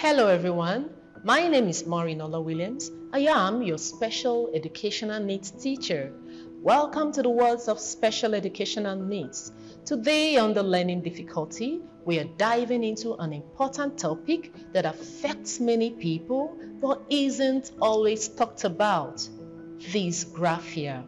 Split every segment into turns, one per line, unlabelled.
Hello everyone, my name is Maureen Ola Williams. I am your special educational needs teacher. Welcome to the world of special educational needs. Today on the learning difficulty, we are diving into an important topic that affects many people but isn't always talked about, dysgraphia.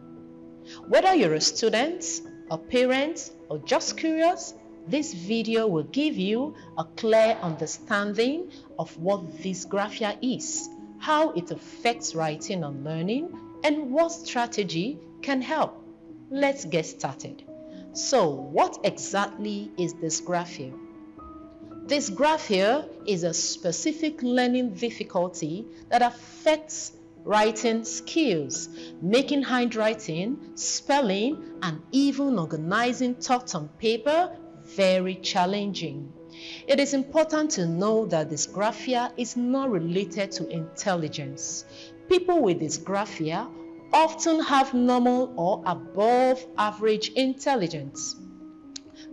Whether you're a student, a parent, or just curious, this video will give you a clear understanding of what dysgraphia is, how it affects writing and learning, and what strategy can help. Let's get started. So, what exactly is dysgraphia? This dysgraphia is a specific learning difficulty that affects writing skills, making handwriting, spelling, and even organizing thoughts on paper very challenging. It is important to know that dysgraphia is not related to intelligence. People with dysgraphia often have normal or above average intelligence.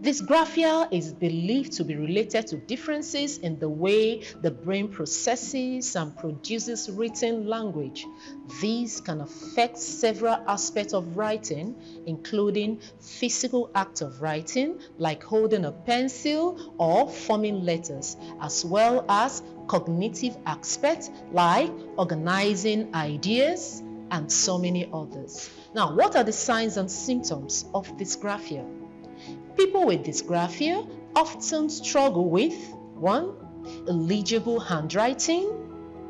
Dysgraphia is believed to be related to differences in the way the brain processes and produces written language. These can affect several aspects of writing, including physical act of writing, like holding a pencil or forming letters, as well as cognitive aspects, like organizing ideas, and so many others. Now, what are the signs and symptoms of dysgraphia? People with dysgraphia often struggle with 1. Illegible handwriting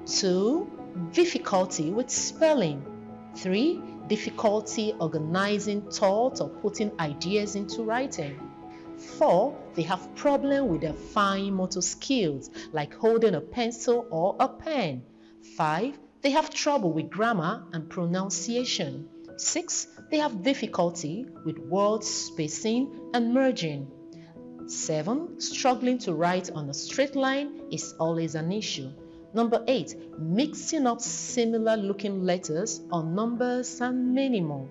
2. Difficulty with spelling 3. Difficulty organizing thoughts or putting ideas into writing 4. They have problem with their fine motor skills like holding a pencil or a pen 5. They have trouble with grammar and pronunciation 6. They have difficulty with word spacing and merging. 7. Struggling to write on a straight line is always an issue. Number 8. Mixing up similar looking letters or numbers and many more.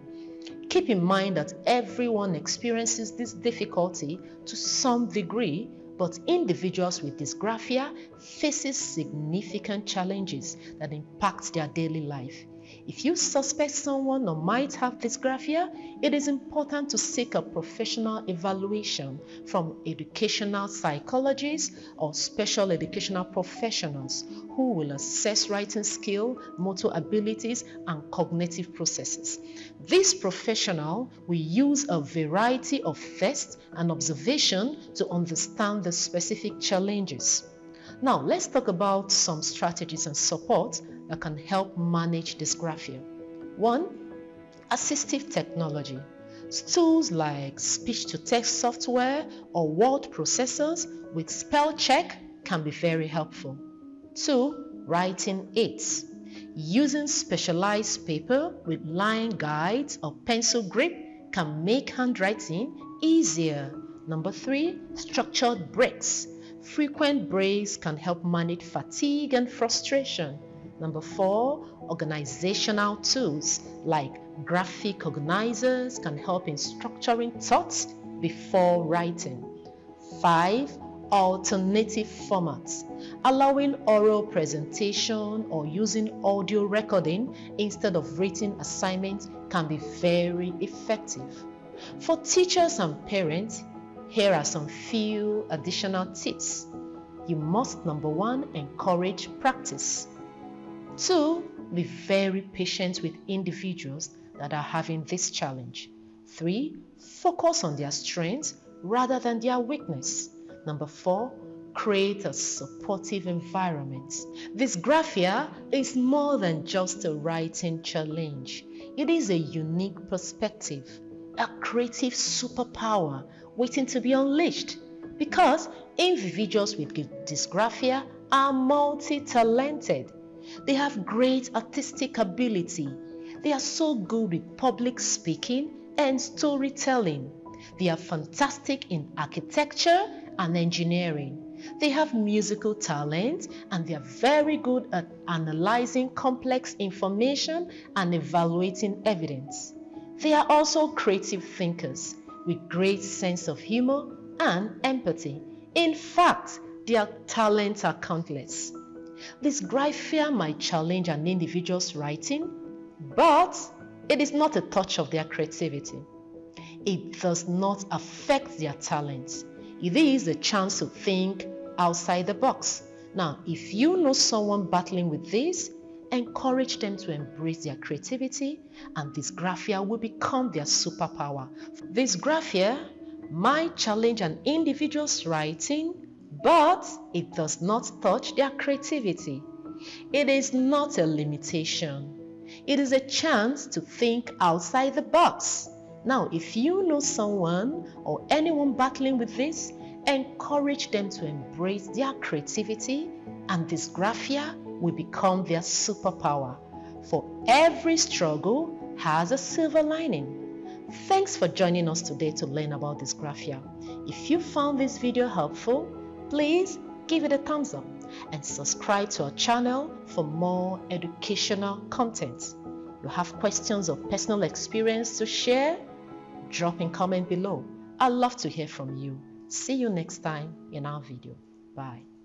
Keep in mind that everyone experiences this difficulty to some degree but individuals with dysgraphia faces significant challenges that impact their daily life. If you suspect someone or might have dysgraphia, it is important to seek a professional evaluation from educational psychologists or special educational professionals who will assess writing skill, motor abilities, and cognitive processes. This professional will use a variety of tests and observation to understand the specific challenges. Now, let's talk about some strategies and support that can help manage dysgraphia. One, assistive technology. Tools like speech-to-text software or word processors with spell check can be very helpful. Two, writing aids. Using specialized paper with line guides or pencil grip can make handwriting easier. Number three, structured breaks. Frequent breaks can help manage fatigue and frustration. Number four, organizational tools like graphic organizers can help in structuring thoughts before writing. Five, alternative formats. Allowing oral presentation or using audio recording instead of written assignments can be very effective. For teachers and parents, here are some few additional tips. You must, number one, encourage practice. Two, be very patient with individuals that are having this challenge. Three, focus on their strengths rather than their weakness. Number four, create a supportive environment. Dysgraphia is more than just a writing challenge. It is a unique perspective, a creative superpower waiting to be unleashed because individuals with dysgraphia are multi-talented they have great artistic ability. They are so good with public speaking and storytelling. They are fantastic in architecture and engineering. They have musical talent and they are very good at analyzing complex information and evaluating evidence. They are also creative thinkers with great sense of humor and empathy. In fact, their talents are countless. This Dysgraphia might challenge an individual's writing, but it is not a touch of their creativity. It does not affect their talents. It is a chance to think outside the box. Now, if you know someone battling with this, encourage them to embrace their creativity and dysgraphia will become their superpower. Dysgraphia might challenge an individual's writing, but it does not touch their creativity. It is not a limitation. It is a chance to think outside the box. Now, if you know someone or anyone battling with this, encourage them to embrace their creativity and dysgraphia will become their superpower. For every struggle has a silver lining. Thanks for joining us today to learn about dysgraphia. If you found this video helpful, please give it a thumbs up and subscribe to our channel for more educational content. You have questions or personal experience to share? Drop in comment below. I'd love to hear from you. See you next time in our video. Bye.